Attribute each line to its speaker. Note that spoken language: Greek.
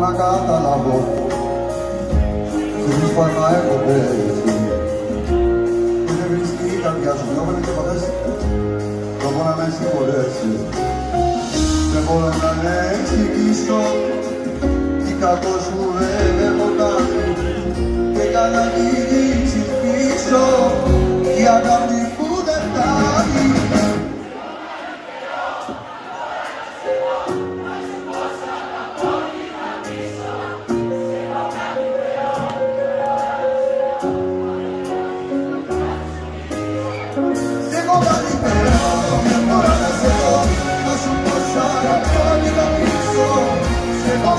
Speaker 1: να καταλάβω Ξέρεις πάντα έχω πέσει Δεν βρίσκει η καρδιά σου, λόγω τι και ποτέσει Το να με συγχωρέσει Δεν μπορώ να με εξηγήσω Τι κακό ακόμη να πείσω Σε έχω